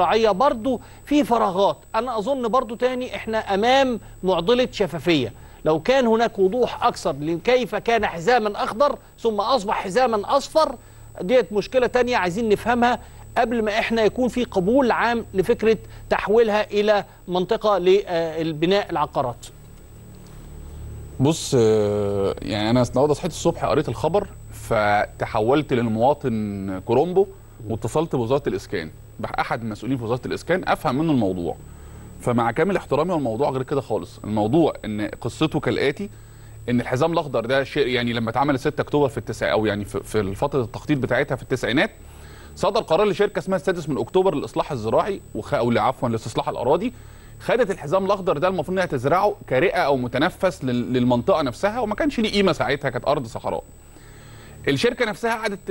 الزراعيه برضو في فراغات. أنا أظن برضو تاني إحنا أمام معضلة شفافية. لو كان هناك وضوح أكثر لكيف كان حزاما أخضر ثم أصبح حزاما أصفر ديت مشكلة تانية عايزين نفهمها قبل ما إحنا يكون في قبول عام لفكرة تحويلها إلى منطقة للبناء العقارات. بص آه، يعني أنا النهارده صحيت الصبح قريت الخبر فتحولت للمواطن كولومبو واتصلت بوزارة الإسكان. باحد المسؤولين في وزارة الإسكان أفهم منه الموضوع. فمع كامل احترامي والموضوع غير كده خالص. الموضوع إن قصته كالآتي إن الحزام الأخضر ده شيء يعني لما اتعمل 6 أكتوبر في التسع أو يعني في, فترة التخطيط بتاعتها في التسعينات صدر قرار لشركة اسمها السادس من أكتوبر للإصلاح الزراعي وخ... أو عفوا لاستصلاح الأراضي. خدت الحزام الأخضر ده المفروض إنها تزرعه كرئة أو متنفس لل... للمنطقة نفسها وما كانش ليه قيمة ساعتها كانت أرض صحراء. الشركة نفسها قعدت